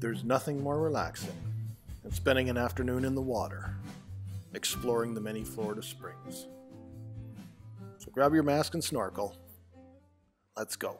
There's nothing more relaxing than spending an afternoon in the water, exploring the many Florida springs. So grab your mask and snorkel. Let's go.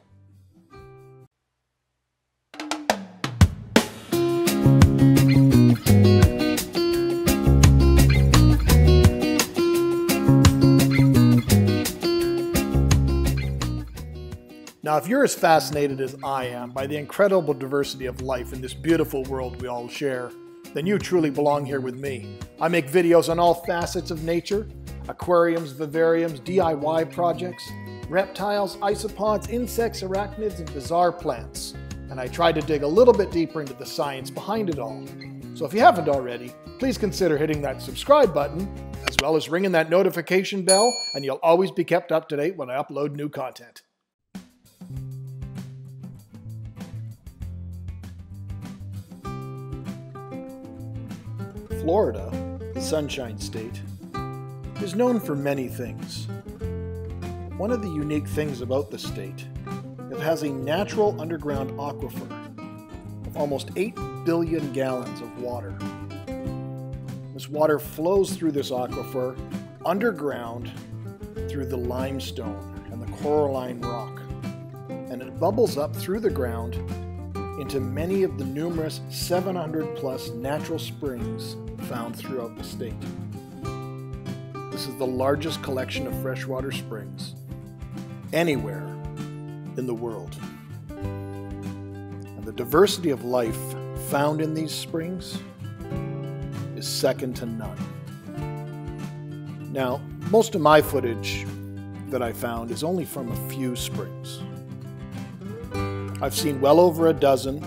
If you're as fascinated as I am by the incredible diversity of life in this beautiful world we all share, then you truly belong here with me. I make videos on all facets of nature aquariums, vivariums, DIY projects, reptiles, isopods, insects, arachnids, and bizarre plants. And I try to dig a little bit deeper into the science behind it all. So if you haven't already, please consider hitting that subscribe button, as well as ringing that notification bell, and you'll always be kept up to date when I upload new content. Florida, the Sunshine State, is known for many things. One of the unique things about the state, it has a natural underground aquifer of almost 8 billion gallons of water. This water flows through this aquifer underground through the limestone and the coralline rock, and it bubbles up through the ground into many of the numerous 700 plus natural springs found throughout the state. This is the largest collection of freshwater springs anywhere in the world. And the diversity of life found in these springs is second to none. Now, most of my footage that I found is only from a few springs. I've seen well over a dozen,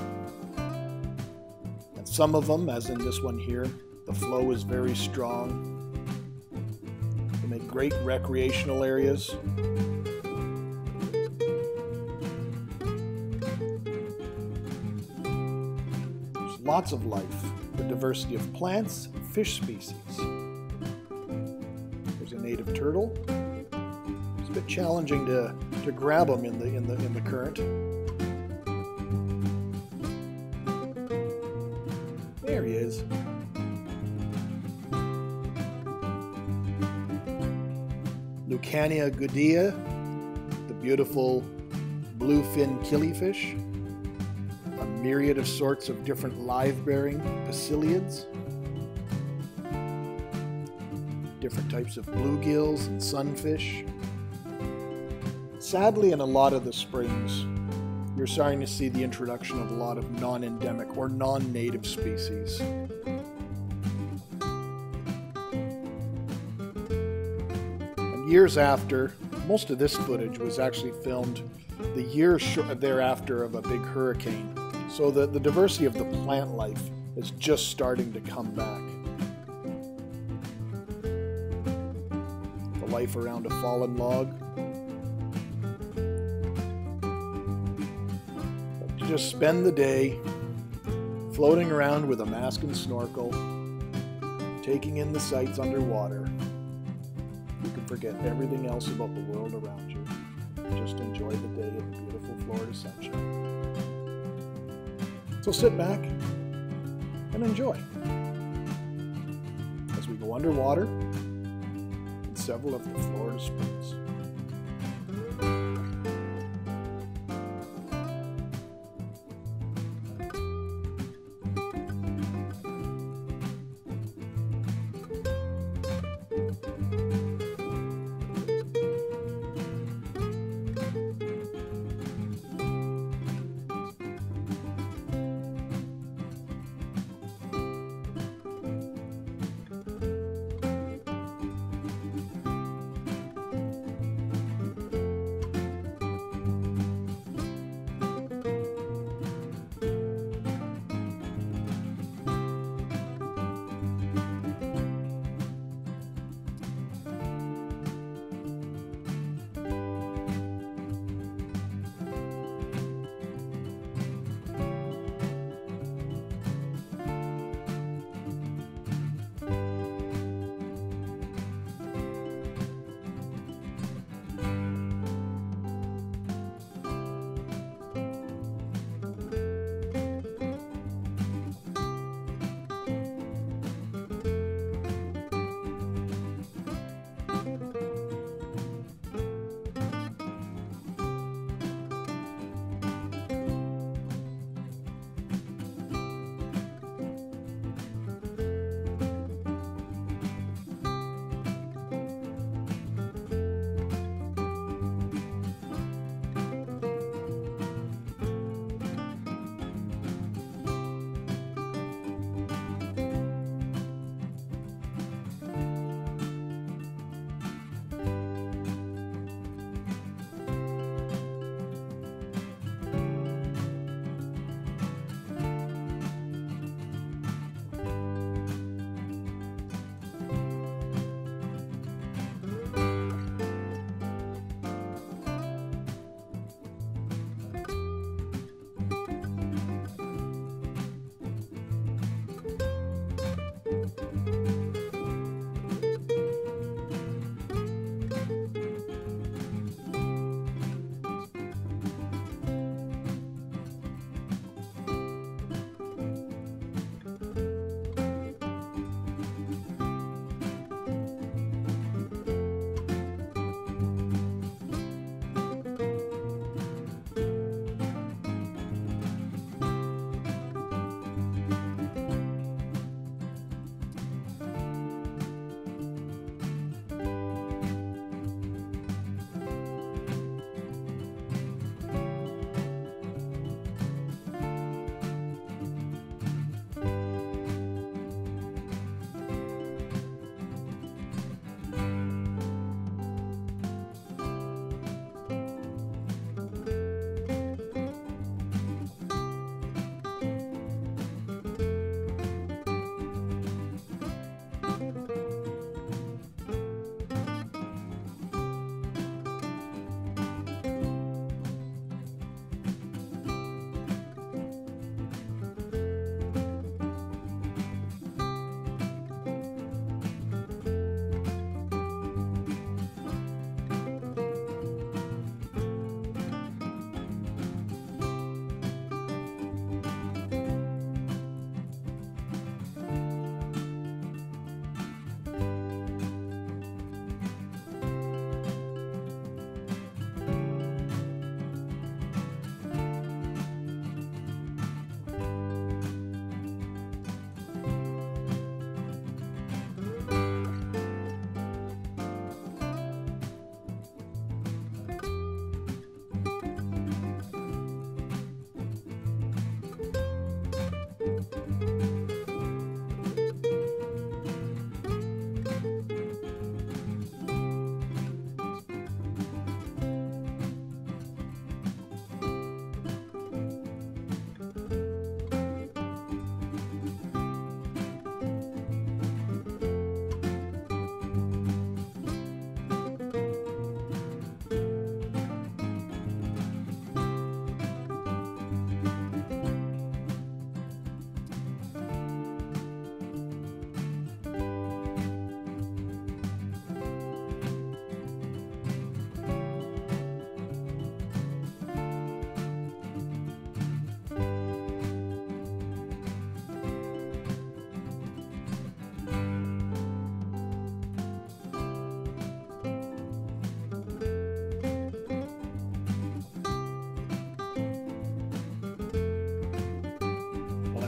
and some of them, as in this one here, the flow is very strong. They make great recreational areas. There's lots of life, the diversity of plants, fish species. There's a native turtle. It's a bit challenging to, to grab them in the in the in the current. There he is. Lucania goodei, the beautiful bluefin killifish, a myriad of sorts of different live-bearing poeciliids, different types of bluegills and sunfish. Sadly, in a lot of the springs, you're starting to see the introduction of a lot of non-endemic or non-native species. Years after, most of this footage was actually filmed the year thereafter of a big hurricane. So the, the diversity of the plant life is just starting to come back. The life around a fallen log, just spend the day floating around with a mask and snorkel, taking in the sights underwater. You can forget everything else about the world around you. Just enjoy the day in the beautiful Florida sunshine. So sit back and enjoy as we go underwater in several of the Florida springs.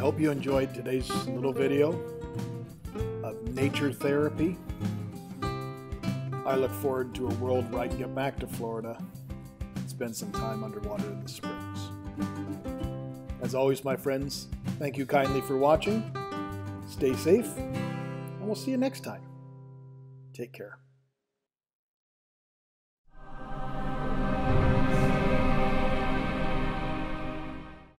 Hope you enjoyed today's little video of nature therapy. I look forward to a world where I can get back to Florida and spend some time underwater in the springs. As always, my friends, thank you kindly for watching. Stay safe, and we'll see you next time. Take care.